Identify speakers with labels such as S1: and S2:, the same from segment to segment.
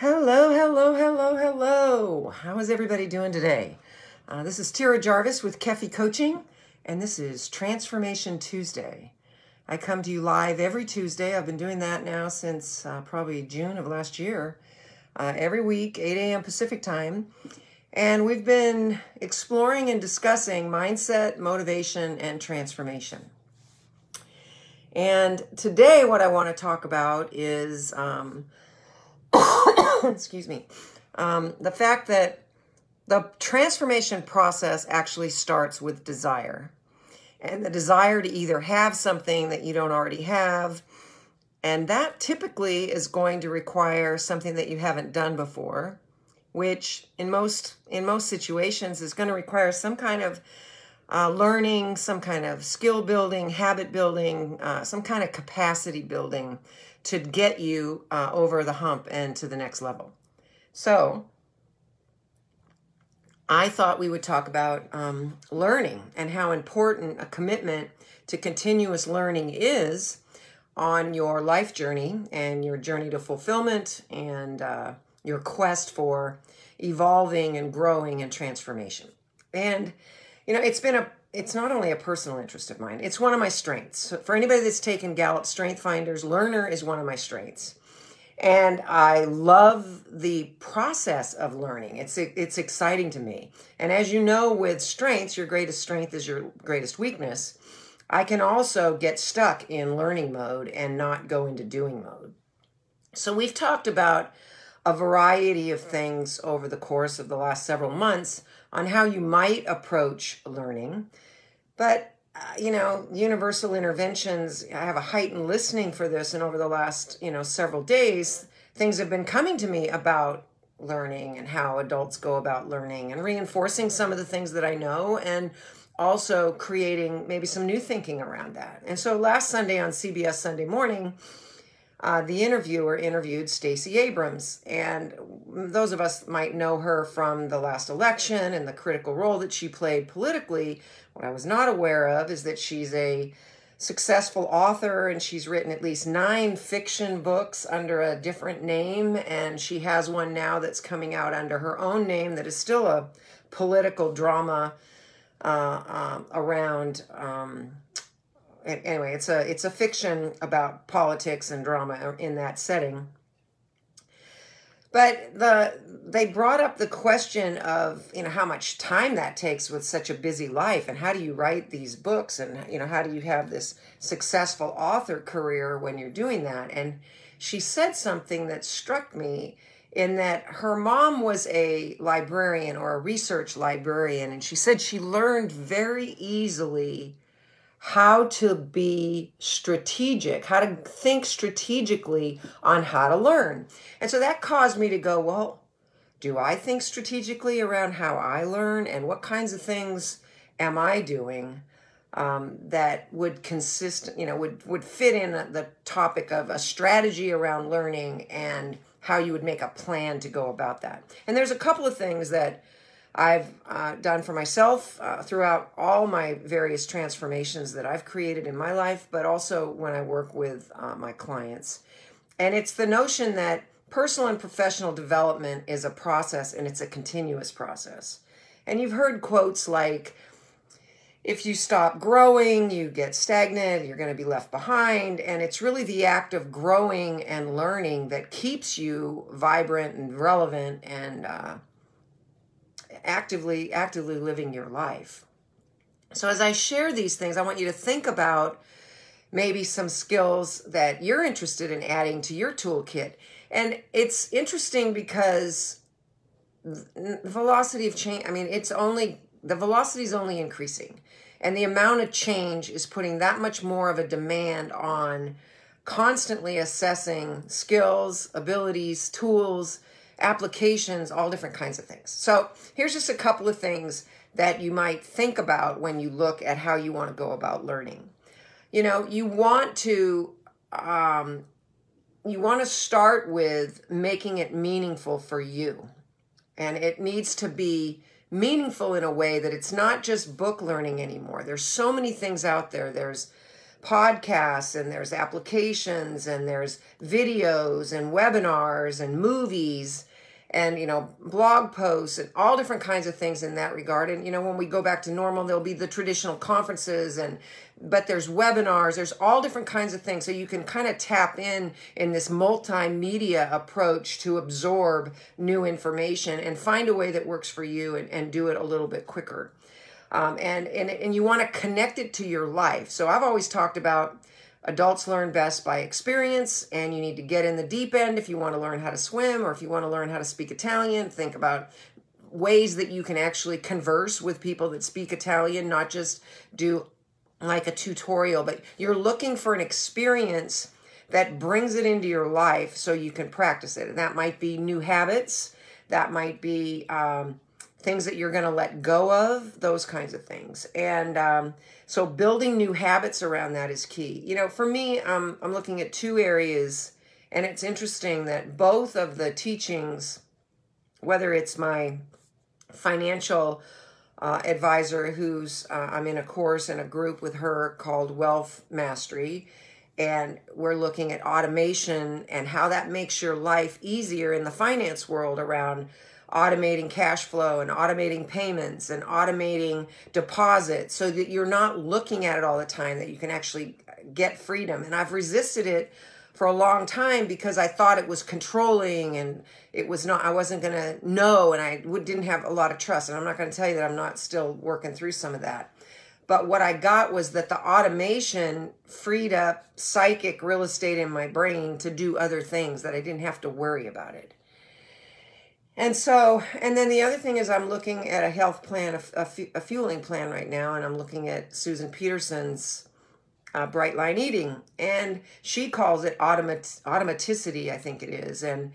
S1: Hello, hello, hello, hello. How is everybody doing today? Uh, this is Tyra Jarvis with Kefi Coaching, and this is Transformation Tuesday. I come to you live every Tuesday. I've been doing that now since uh, probably June of last year, uh, every week, 8 a.m. Pacific time. And we've been exploring and discussing mindset, motivation, and transformation. And today, what I want to talk about is, um, excuse me, um, the fact that the transformation process actually starts with desire. And the desire to either have something that you don't already have, and that typically is going to require something that you haven't done before which in most in most situations is going to require some kind of uh, learning, some kind of skill building, habit building, uh, some kind of capacity building to get you uh, over the hump and to the next level. So, I thought we would talk about um, learning and how important a commitment to continuous learning is on your life journey and your journey to fulfillment and uh, your quest for evolving and growing and transformation. And you know, it's been a it's not only a personal interest of mine, it's one of my strengths. For anybody that's taken Gallup Strength Finders, learner is one of my strengths. And I love the process of learning. It's it's exciting to me. And as you know with strengths, your greatest strength is your greatest weakness. I can also get stuck in learning mode and not go into doing mode. So we've talked about a variety of things over the course of the last several months on how you might approach learning. But, uh, you know, universal interventions, I have a heightened listening for this, and over the last, you know, several days, things have been coming to me about learning and how adults go about learning and reinforcing some of the things that I know and also creating maybe some new thinking around that. And so last Sunday on CBS Sunday Morning, uh, the interviewer interviewed Stacey Abrams. And those of us might know her from the last election and the critical role that she played politically. What I was not aware of is that she's a successful author and she's written at least nine fiction books under a different name. And she has one now that's coming out under her own name that is still a political drama uh, um, around. Um, anyway, it's a it's a fiction about politics and drama in that setting. But the they brought up the question of you know how much time that takes with such a busy life, and how do you write these books, and you know how do you have this successful author career when you're doing that? And she said something that struck me in that her mom was a librarian or a research librarian, and she said she learned very easily how to be strategic, how to think strategically on how to learn. And so that caused me to go, well, do I think strategically around how I learn and what kinds of things am I doing um, that would consist, you know, would, would fit in the topic of a strategy around learning and how you would make a plan to go about that. And there's a couple of things that I've uh, done for myself uh, throughout all my various transformations that I've created in my life, but also when I work with uh, my clients. And it's the notion that personal and professional development is a process and it's a continuous process. And you've heard quotes like, if you stop growing, you get stagnant, you're going to be left behind. And it's really the act of growing and learning that keeps you vibrant and relevant and uh, actively actively living your life. So as I share these things, I want you to think about maybe some skills that you're interested in adding to your toolkit. And it's interesting because the velocity of change, I mean, it's only, the velocity is only increasing. And the amount of change is putting that much more of a demand on constantly assessing skills, abilities, tools, applications, all different kinds of things. So here's just a couple of things that you might think about when you look at how you want to go about learning. You know, you want to um, you want to start with making it meaningful for you, and it needs to be meaningful in a way that it's not just book learning anymore. There's so many things out there. There's podcasts and there's applications and there's videos and webinars and movies and you know blog posts and all different kinds of things in that regard. And you know when we go back to normal there'll be the traditional conferences and but there's webinars there's all different kinds of things. So you can kind of tap in in this multimedia approach to absorb new information and find a way that works for you and, and do it a little bit quicker. Um, and, and and you want to connect it to your life. So i've always talked about Adults learn best by experience, and you need to get in the deep end if you want to learn how to swim or if you want to learn how to speak Italian. Think about ways that you can actually converse with people that speak Italian, not just do like a tutorial, but you're looking for an experience that brings it into your life so you can practice it. And that might be new habits, that might be um, things that you're going to let go of, those kinds of things. And um, so building new habits around that is key. You know, for me, um, I'm looking at two areas, and it's interesting that both of the teachings, whether it's my financial uh, advisor who's uh, I'm in a course and a group with her called Wealth Mastery and we're looking at automation and how that makes your life easier in the finance world around automating cash flow and automating payments and automating deposits so that you're not looking at it all the time, that you can actually get freedom. And I've resisted it for a long time because I thought it was controlling and it was not, I wasn't going to know and I didn't have a lot of trust. And I'm not going to tell you that I'm not still working through some of that. But what I got was that the automation freed up psychic real estate in my brain to do other things that I didn't have to worry about it. And so, and then the other thing is, I'm looking at a health plan, a, a, a fueling plan right now, and I'm looking at Susan Peterson's uh, Bright Line Eating, and she calls it automat- automaticity, I think it is. And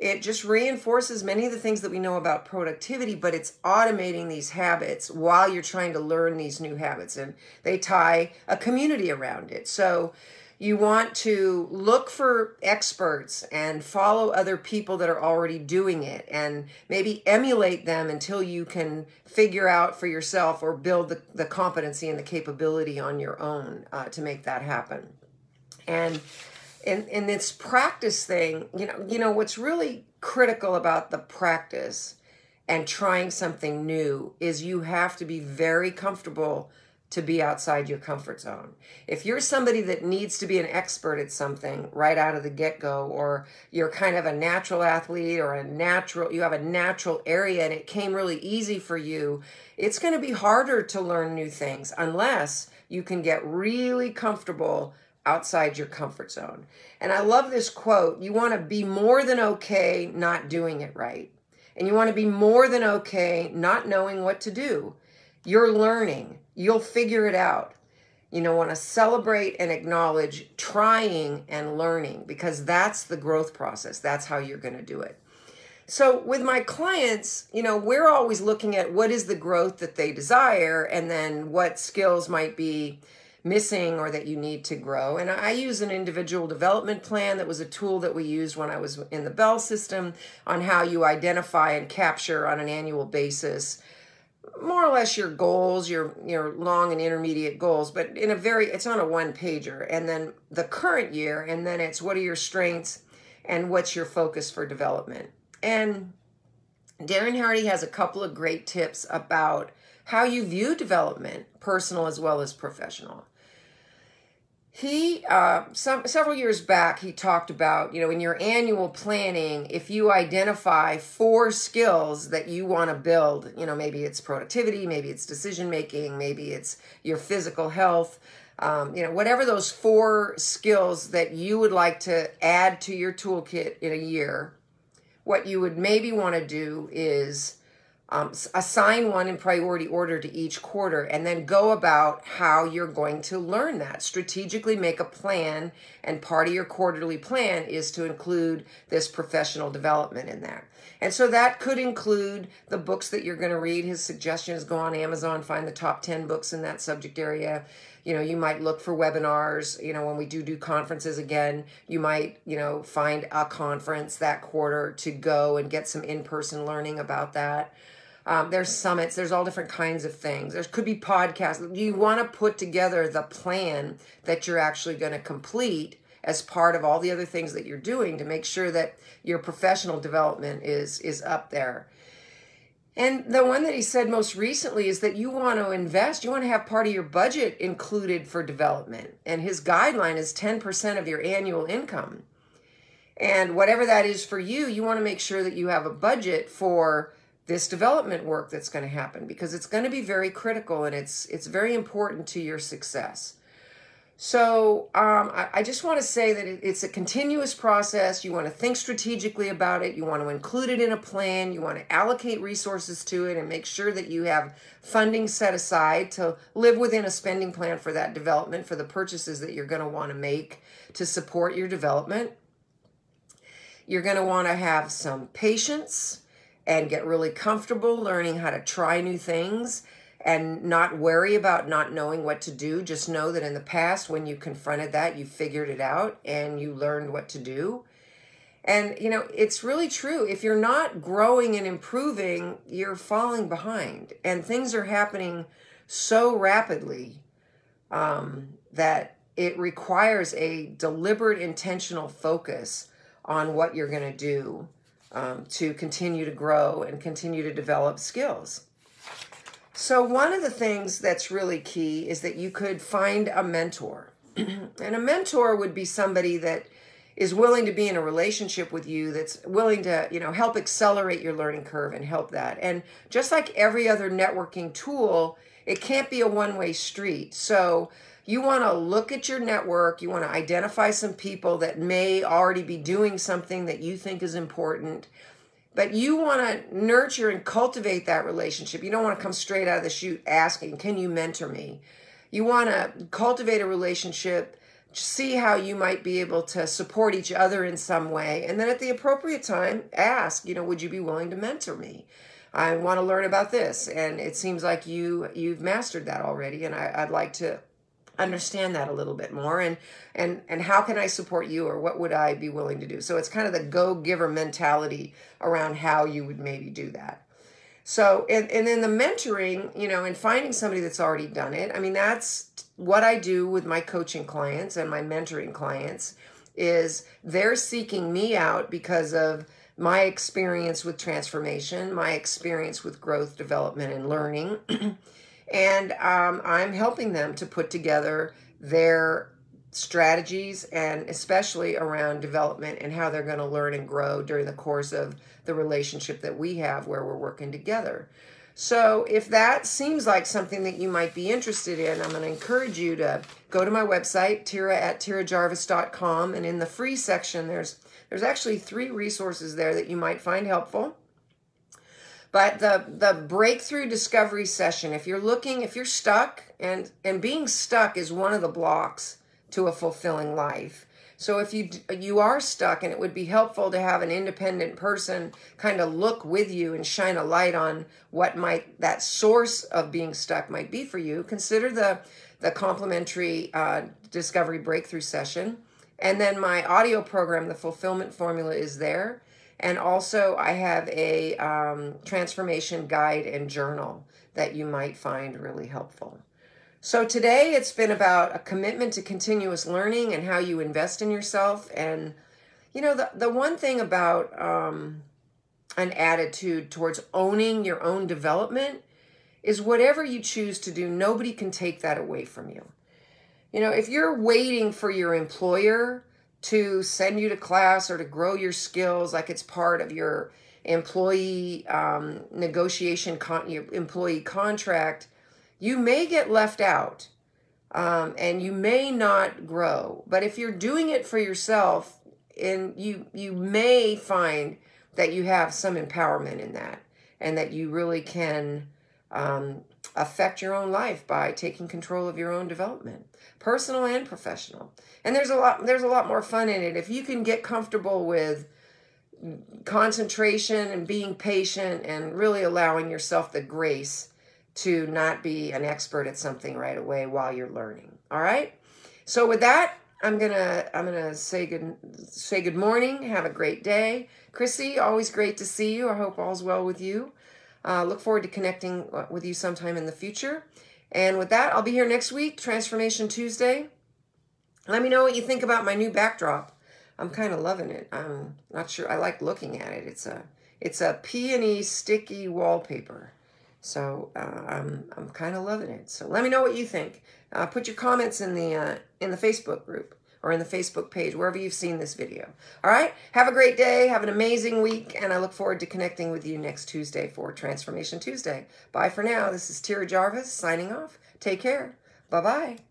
S1: it just reinforces many of the things that we know about productivity, but it's automating these habits while you're trying to learn these new habits. And they tie a community around it. So, you want to look for experts and follow other people that are already doing it and maybe emulate them until you can figure out for yourself or build the, the competency and the capability on your own uh, to make that happen. And in, in this practice thing, you know, you know, what's really critical about the practice and trying something new is you have to be very comfortable to be outside your comfort zone. If you're somebody that needs to be an expert at something right out of the get-go or you're kind of a natural athlete or a natural you have a natural area and it came really easy for you, it's going to be harder to learn new things unless you can get really comfortable outside your comfort zone. And I love this quote, you want to be more than okay not doing it right. And you want to be more than okay not knowing what to do. You're learning You'll figure it out. You know, want to celebrate and acknowledge trying and learning because that's the growth process. That's how you're going to do it. So, with my clients, you know, we're always looking at what is the growth that they desire and then what skills might be missing or that you need to grow. And I use an individual development plan that was a tool that we used when I was in the Bell system on how you identify and capture on an annual basis more or less your goals, your your long and intermediate goals, but in a very it's on a one pager, and then the current year, and then it's what are your strengths and what's your focus for development. And Darren Hardy has a couple of great tips about how you view development, personal as well as professional he uh, some several years back he talked about you know in your annual planning if you identify four skills that you want to build you know maybe it's productivity maybe it's decision making maybe it's your physical health um, you know whatever those four skills that you would like to add to your toolkit in a year what you would maybe want to do is um, assign one in priority order to each quarter and then go about how you're going to learn that. Strategically make a plan and part of your quarterly plan is to include this professional development in there and so that could include the books that you're going to read. His suggestion is go on amazon find the top 10 books in that subject area. You know you might look for webinars you know when we do do conferences again. You might you know find a conference that quarter to go and get some in-person learning about that Um, there's summits. There's all different kinds of things. There could be podcasts. You want to put together the plan that you're actually going to complete as part of all the other things that you're doing to make sure that your professional development is is up there. And the one that he said most recently is that you want to invest, you want to have part of your budget included for development. And his guideline is 10% of your annual income. And whatever that is for you, you want to make sure that you have a budget for this development work that's going to happen because it's going to be very critical and it's it's very important to your success. So um, I, I, just want to say that it, it's a continuous process. You want to think strategically about it. You want to include it in a plan. You want to allocate resources to it and make sure that you have funding set aside to live within a spending plan for that development, for the purchases that you're going to want to make to support your development. You're going to want to have some patience and get really comfortable learning how to try new things and not worry about not knowing what to do. Just know that in the past, when you confronted that, you figured it out and you learned what to do. And, you know, it's really true. If you're not growing and improving, you're falling behind. And things are happening so rapidly um, that it requires a deliberate, intentional focus on what you're going to do um, to continue to grow and continue to develop skills. So, one of the things that's really key is that you could find a mentor. and a mentor would be somebody that is willing to be in a relationship with you that's willing to you know help accelerate your learning curve and help that and just like every other networking tool it can't be a one-way street so you want to look at your network you want to identify some people that may already be doing something that you think is important but you want to nurture and cultivate that relationship. You don't want to come straight out of the chute asking, Can you mentor me? You want to cultivate a relationship, see how you might be able to support each other in some way. And then at the appropriate time, ask, you know, would you be willing to mentor me? I want to learn about this. And it seems like you you've mastered that already. And I, I'd like to understand that a little bit more and and and how can i support you or what would i be willing to do so it's kind of the go giver mentality around how you would maybe do that so and, and then the mentoring you know and finding somebody that's already done it i mean that's what i do with my coaching clients and my mentoring clients is they're seeking me out because of my experience with transformation my experience with growth development and learning. And um, I'm helping them to put together their strategies and especially around development and how they're going to learn and grow during the course of the relationship that we have where we're working together. So, if that seems like something that you might be interested in, I'm going to encourage you to go to my website, tyra at tyrajarvis.com, and in the free section, there's there's actually three resources there that you might find helpful. But the the breakthrough discovery session, if you're looking, if you're stuck, and and being stuck is one of the blocks to a fulfilling life. So if you you are stuck, and it would be helpful to have an independent person kind of look with you and shine a light on what might that source of being stuck might be for you. Consider the the complimentary uh, discovery breakthrough session, and then my audio program, the fulfillment formula, is there. And also, I have a um, transformation guide and journal that you might find really helpful. So, today it's been about a commitment to continuous learning and how you invest in yourself. And, you know, the, the one thing about um, an attitude towards owning your own development is whatever you choose to do, nobody can take that away from you. You know, if you're waiting for your employer to send you to class or to grow your skills like it's part of your employee um, negotiation con- your employee contract you may get left out um, and you may not grow but if you're doing it for yourself and you you may find that you have some empowerment in that and that you really can um, affect your own life by taking control of your own development personal and professional. And there's a lot there's a lot more fun in it. If you can get comfortable with concentration and being patient and really allowing yourself the grace to not be an expert at something right away while you're learning all right so with that i'm gonna i'm gonna say good say good morning have a great day chrissy always great to see you i hope all's well with you Uh, look forward to connecting uh, with you sometime in the future. And with that, I'll be here next week, Transformation Tuesday. Let me know what you think about my new backdrop. I'm kind of loving it. I'm not sure. I like looking at it. It's a it's a peony sticky wallpaper. So uh, I'm I'm kind of loving it. So let me know what you think. Uh, put your comments in the uh, in the Facebook group or in the Facebook page, wherever you've seen this video. All right? Have a great day. Have an amazing week. And I look forward to connecting with you next Tuesday for Transformation Tuesday. Bye for now. This is Tyra Jarvis signing off. Take care. Bye-bye.